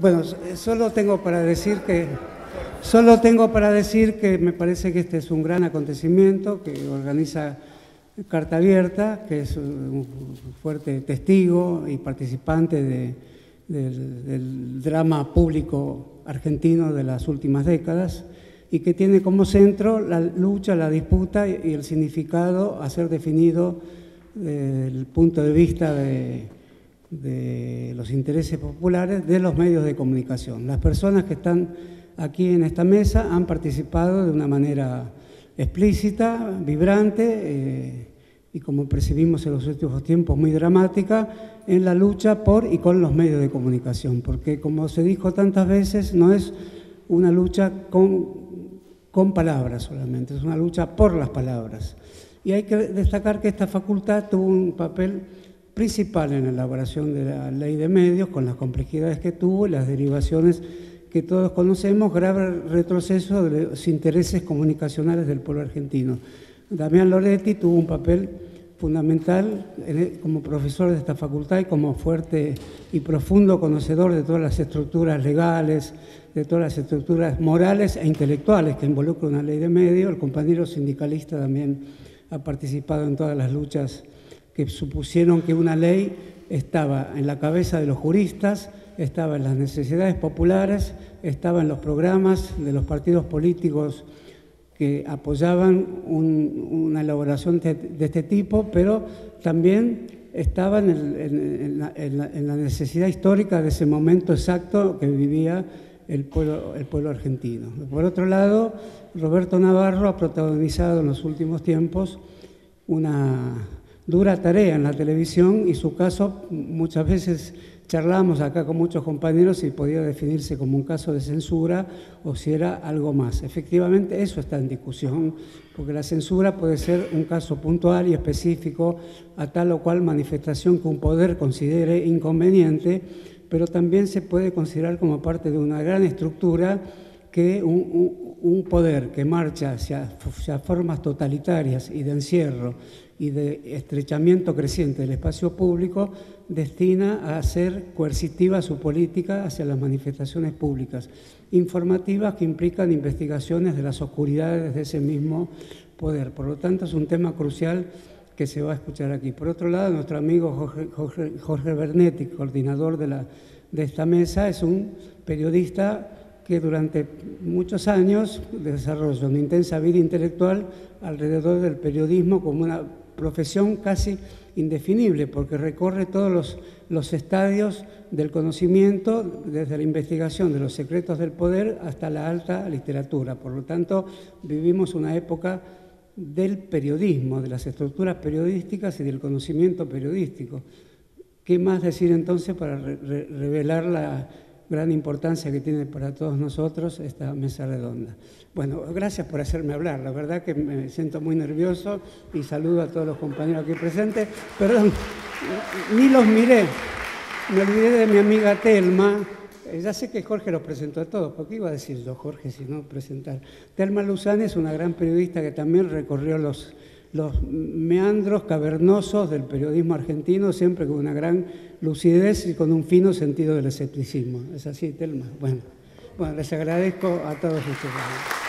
Bueno, solo tengo para decir que solo tengo para decir que me parece que este es un gran acontecimiento que organiza Carta Abierta, que es un fuerte testigo y participante del drama público argentino de las últimas décadas y que tiene como centro la lucha, la disputa y el significado a ser definido desde el punto de vista de, los intereses populares de los medios de comunicación. Las personas que están aquí en esta mesa han participado de una manera explícita, vibrante eh, y como percibimos en los últimos tiempos muy dramática en la lucha por y con los medios de comunicación, porque como se dijo tantas veces, no es una lucha con con palabras solamente, es una lucha por las palabras. Y hay que destacar que esta facultad tuvo un papel principal en la elaboración de la ley de medios, con las complejidades que tuvo y las derivaciones que todos conocemos, grave retroceso de los intereses comunicacionales del pueblo argentino. Damián Loretti tuvo un papel fundamental como profesor de esta facultad y como fuerte y profundo conocedor de todas las estructuras legales, de todas las estructuras morales e intelectuales que involucra una ley de medio. El compañero sindicalista también ha participado en todas las luchas que supusieron que una ley estaba en la cabeza de los juristas, estaba en las necesidades populares, estaba en los programas de los partidos políticos que apoyaban una elaboración de, este tipo, pero también estaban en, la, necesidad histórica de ese momento exacto que vivía el pueblo, el pueblo argentino. Por otro lado, Roberto Navarro ha protagonizado en los últimos tiempos una dura tarea en la televisión y su caso muchas veces charlamos acá con muchos compañeros si podía definirse como un caso de censura o si era algo más. Efectivamente, eso está en discusión, porque la censura puede ser un caso puntual y específico a tal o cual manifestación que un poder considere inconveniente, pero también se puede considerar como parte de una gran estructura que un, poder que marcha hacia, formas totalitarias y de encierro y de estrechamiento creciente del espacio público destina a hacer coercitiva su política hacia las manifestaciones públicas, informativas que implican investigaciones de las oscuridades de ese mismo poder. Por lo tanto, es un tema crucial que se va a escuchar aquí. Por otro lado, nuestro amigo Jorge, Jorge, Bernetti, coordinador de, la, de esta mesa, es un periodista que durante muchos años desarrolló una intensa vida intelectual alrededor del periodismo como una profesión casi indefinible, porque recorre todos los, los, estadios del conocimiento, desde la investigación de los secretos del poder hasta la alta literatura. Por lo tanto, vivimos una época del periodismo, de las estructuras periodísticas y del conocimiento periodístico. ¿Qué más decir entonces para revelar la gran importancia que tiene para todos nosotros esta mesa redonda. Bueno, gracias por hacerme hablar, la verdad que me siento muy nervioso y saludo a todos los compañeros aquí presentes. Perdón, ni los miré, me olvidé de mi amiga Telma, eh, ya sé que Jorge los presentó a todos, porque iba a decir yo, Jorge, si no presentar. Telma Luzán es una gran periodista que también recorrió los los meandros cavernosos del periodismo argentino, siempre con una gran lucidez y con un fino sentido del escepticismo. ¿Es así, Telma? Bueno, bueno les agradezco a todos ustedes.